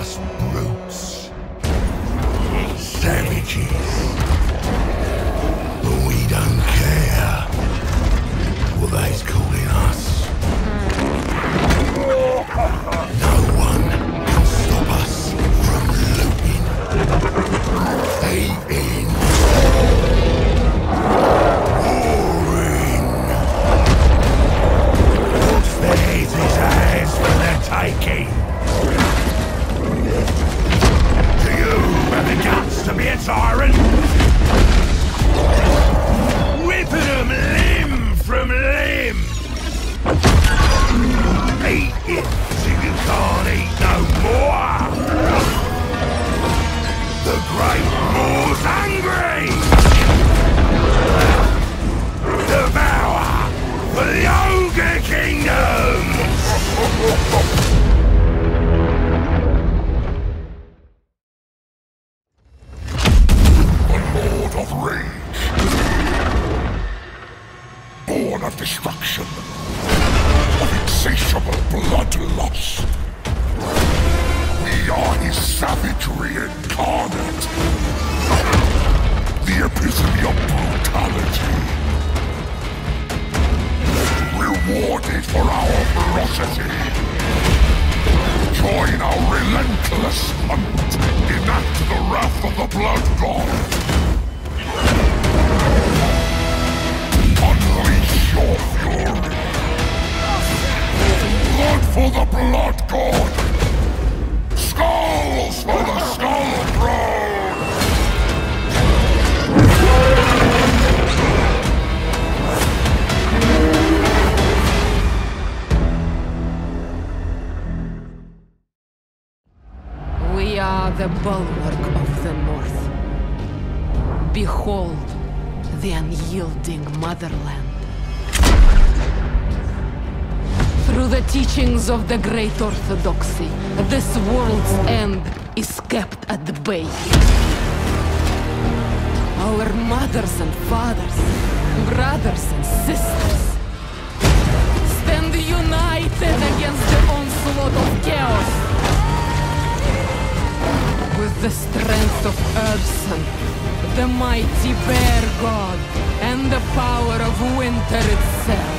just brutes. Savages. Savagery incarnate. The epitome of brutality. Rewarded for our ferocity. Join our relentless hunt. Enact the wrath of the Blood God. Are the bulwark of the North. Behold the unyielding motherland. Through the teachings of the Great Orthodoxy, this world's end is kept at bay. Our mothers and fathers, brothers and sisters, stand united against the onslaught of chaos. With the strength of Ursun, the mighty bear god, and the power of winter itself.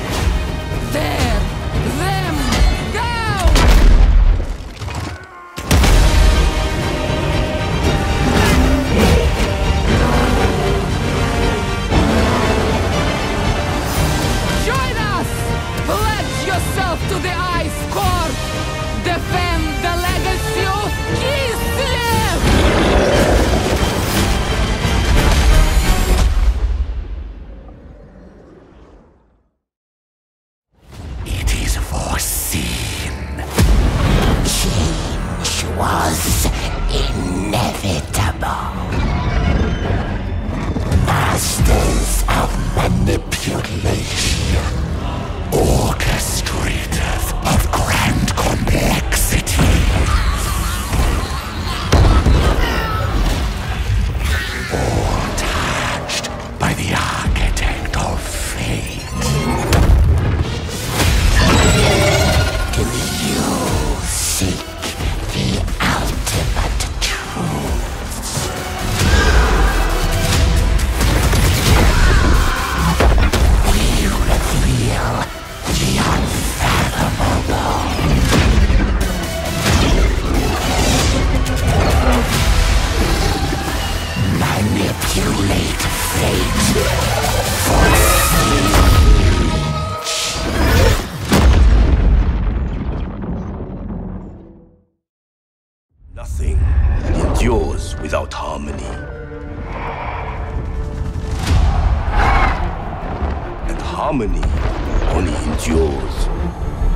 Harmony only endures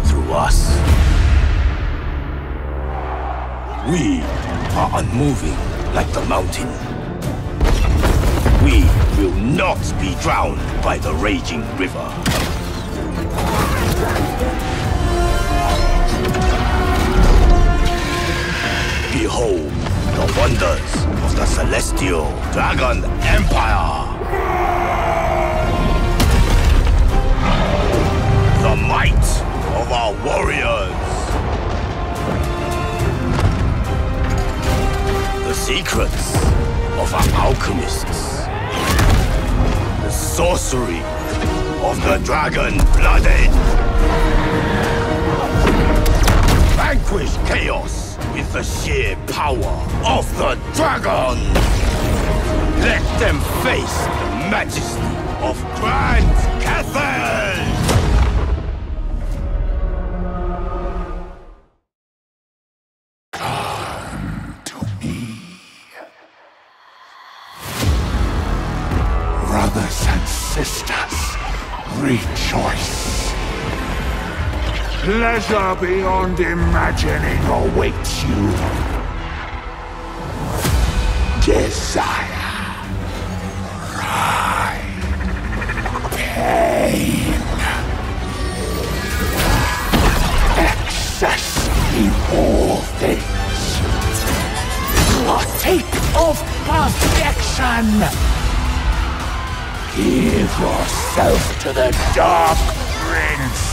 through us. We are unmoving like the mountain. We will not be drowned by the raging river. Behold the wonders of the Celestial Dragon Empire! are warriors. The secrets of our alchemists. The sorcery of the dragon-blooded. Vanquish chaos with the sheer power of the dragon. Let them face the majesty of Grand Pleasure beyond imagining awaits you. Desire. Pride. Pain. All things. Of perfection. Give yourself to the Dark Prince.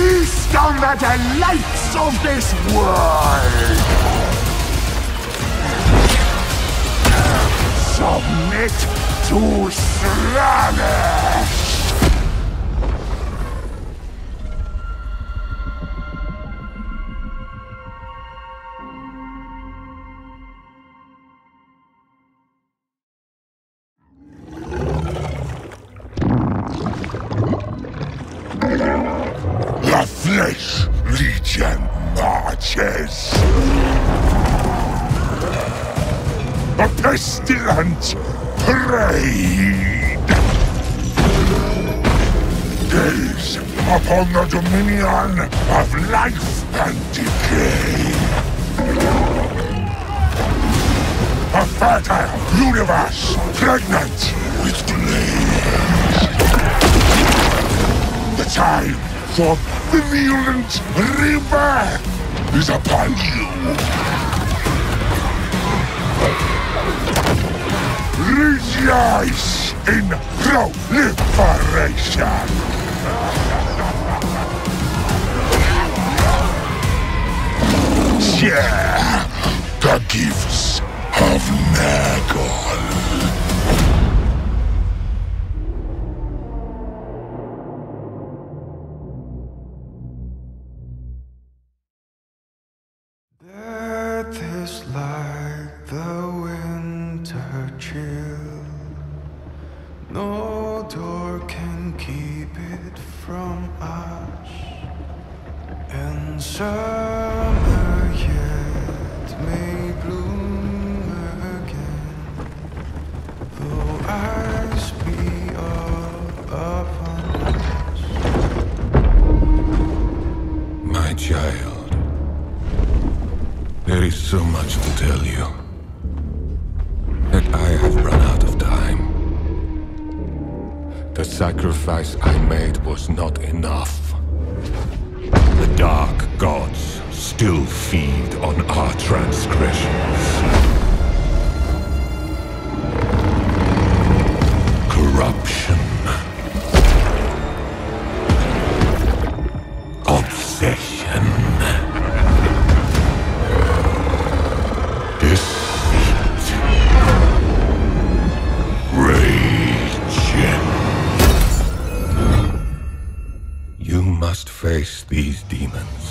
Feast on the delights of this world. Submit to Slaanesh. Flesh Legion marches. A pestilent parade. Gaze upon the dominion of life and decay. A fertile universe pregnant with flames. The time for virulent rebirth is upon you. Rejoice in proliferation. Share the gifts of Nurgle. The sacrifice I made was not enough. The dark gods still feed on our transgressions. Corruption. Obsession. Face these demons.